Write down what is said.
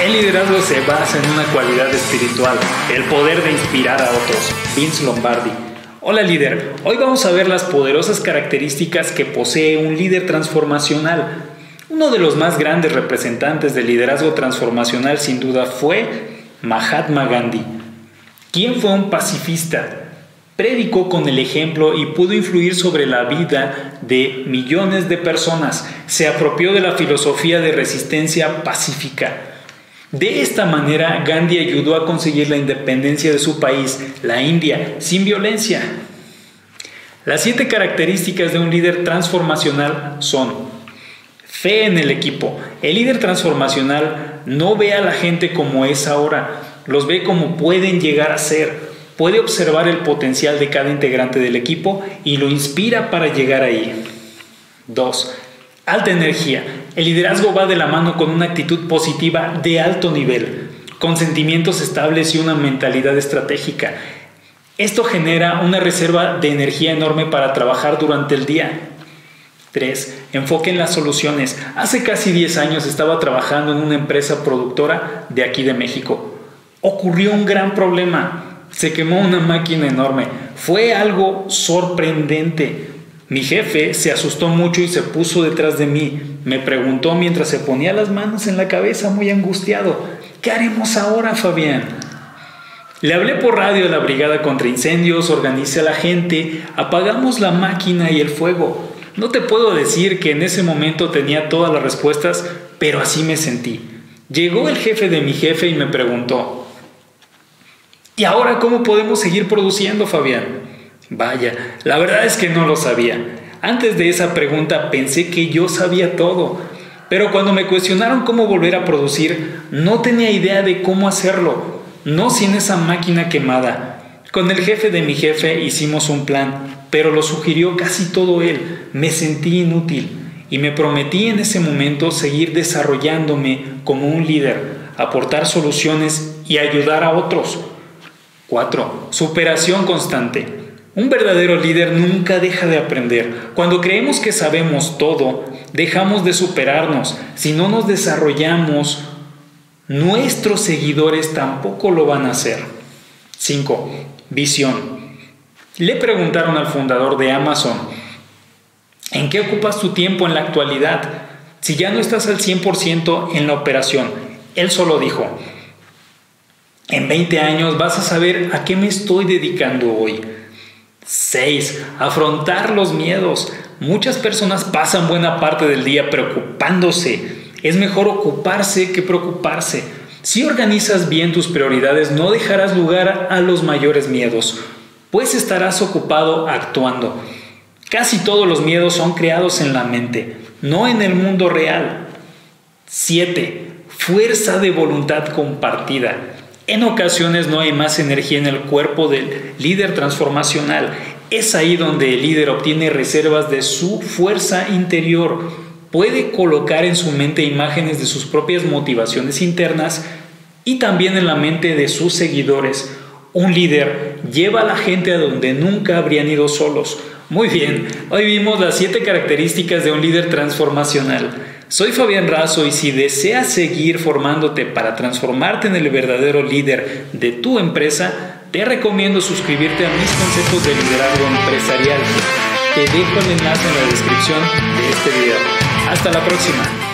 El liderazgo se basa en una cualidad espiritual, el poder de inspirar a otros. Vince Lombardi. Hola líder, hoy vamos a ver las poderosas características que posee un líder transformacional. Uno de los más grandes representantes del liderazgo transformacional sin duda fue Mahatma Gandhi, quien fue un pacifista, predicó con el ejemplo y pudo influir sobre la vida de millones de personas. Se apropió de la filosofía de resistencia pacífica. De esta manera, Gandhi ayudó a conseguir la independencia de su país, la India, sin violencia. Las siete características de un líder transformacional son fe en el equipo. El líder transformacional no ve a la gente como es ahora, los ve como pueden llegar a ser puede observar el potencial de cada integrante del equipo y lo inspira para llegar ahí. 2. Alta energía. El liderazgo va de la mano con una actitud positiva de alto nivel, con sentimientos estables y una mentalidad estratégica. Esto genera una reserva de energía enorme para trabajar durante el día. 3. Enfoque en las soluciones. Hace casi 10 años estaba trabajando en una empresa productora de aquí de México. Ocurrió un gran problema se quemó una máquina enorme. Fue algo sorprendente. Mi jefe se asustó mucho y se puso detrás de mí. Me preguntó mientras se ponía las manos en la cabeza muy angustiado. ¿Qué haremos ahora, Fabián? Le hablé por radio a la brigada contra incendios, organicé a la gente, apagamos la máquina y el fuego. No te puedo decir que en ese momento tenía todas las respuestas, pero así me sentí. Llegó el jefe de mi jefe y me preguntó, ¿Y ahora cómo podemos seguir produciendo, Fabián? Vaya, la verdad es que no lo sabía. Antes de esa pregunta pensé que yo sabía todo, pero cuando me cuestionaron cómo volver a producir, no tenía idea de cómo hacerlo, no sin esa máquina quemada. Con el jefe de mi jefe hicimos un plan, pero lo sugirió casi todo él. Me sentí inútil y me prometí en ese momento seguir desarrollándome como un líder, aportar soluciones y ayudar a otros. 4. Superación constante. Un verdadero líder nunca deja de aprender. Cuando creemos que sabemos todo, dejamos de superarnos. Si no nos desarrollamos, nuestros seguidores tampoco lo van a hacer. 5. Visión. Le preguntaron al fundador de Amazon, ¿en qué ocupas tu tiempo en la actualidad si ya no estás al 100% en la operación? Él solo dijo, en 20 años vas a saber a qué me estoy dedicando hoy. 6. Afrontar los miedos. Muchas personas pasan buena parte del día preocupándose. Es mejor ocuparse que preocuparse. Si organizas bien tus prioridades, no dejarás lugar a los mayores miedos, pues estarás ocupado actuando. Casi todos los miedos son creados en la mente, no en el mundo real. 7. Fuerza de voluntad compartida. En ocasiones no hay más energía en el cuerpo del líder transformacional. Es ahí donde el líder obtiene reservas de su fuerza interior. Puede colocar en su mente imágenes de sus propias motivaciones internas y también en la mente de sus seguidores. Un líder lleva a la gente a donde nunca habrían ido solos. Muy bien, hoy vimos las siete características de un líder transformacional. Soy Fabián Razo y si deseas seguir formándote para transformarte en el verdadero líder de tu empresa, te recomiendo suscribirte a mis conceptos de liderazgo empresarial. Te dejo el enlace en la descripción de este video. Hasta la próxima.